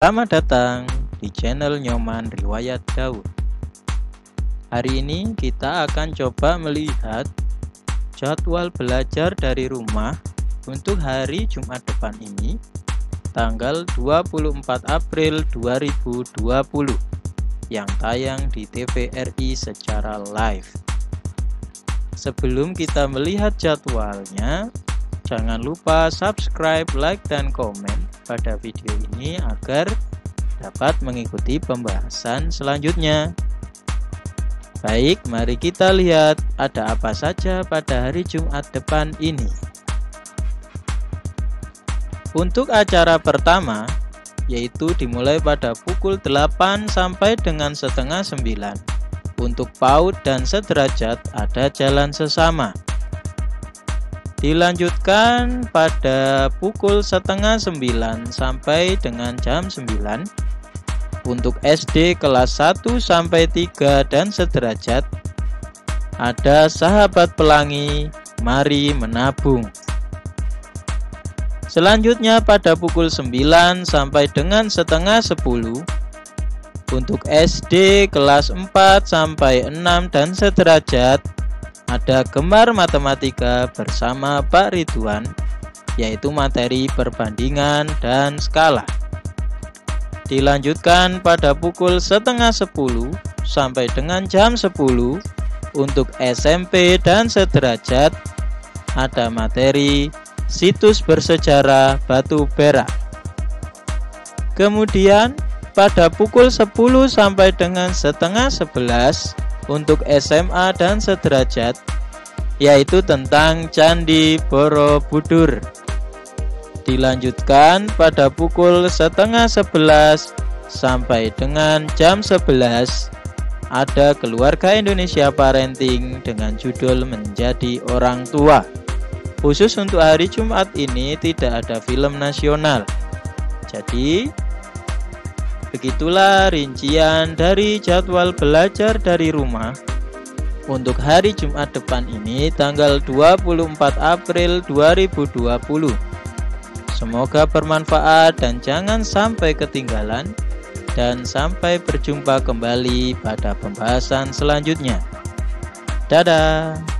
Selamat datang di channel Nyoman Riwayat Daud. Hari ini kita akan coba melihat jadwal belajar dari rumah untuk hari Jumat depan ini tanggal 24 April 2020 yang tayang di TVRI secara live. Sebelum kita melihat jadwalnya, jangan lupa subscribe, like, dan komen pada video ini agar dapat mengikuti pembahasan selanjutnya. Baik, mari kita lihat ada apa saja pada hari Jumat depan ini. Untuk acara pertama, yaitu dimulai pada pukul 8 sampai dengan setengah 9. Untuk PAUD dan sederajat ada jalan sesama dilanjutkan pada pukul setengah sembilan sampai dengan jam 9 untuk SD kelas 1 sampai 3 dan sederajat. Ada sahabat pelangi mari menabung. Selanjutnya pada pukul 9 sampai dengan setengah 10 untuk SD kelas 4 sampai 6 dan sederajat ada Gemar Matematika bersama Pak Ridwan, yaitu materi perbandingan dan skala. Dilanjutkan pada pukul setengah 10 sampai dengan jam 10 untuk SMP dan sederajat ada materi situs bersejarah batu berak. Kemudian pada pukul 10 sampai dengan setengah 11 untuk SMA dan sederajat yaitu tentang Candi Borobudur. Dilanjutkan pada pukul setengah sebelas sampai dengan jam sebelas ada keluarga Indonesia Parenting dengan judul Menjadi Orang Tua. Khusus untuk hari Jumat ini tidak ada film nasional. Jadi Begitulah rincian dari jadwal belajar dari rumah untuk hari Jumat depan ini tanggal 24 April 2020. Semoga bermanfaat dan jangan sampai ketinggalan dan sampai berjumpa kembali pada pembahasan selanjutnya. Dadah.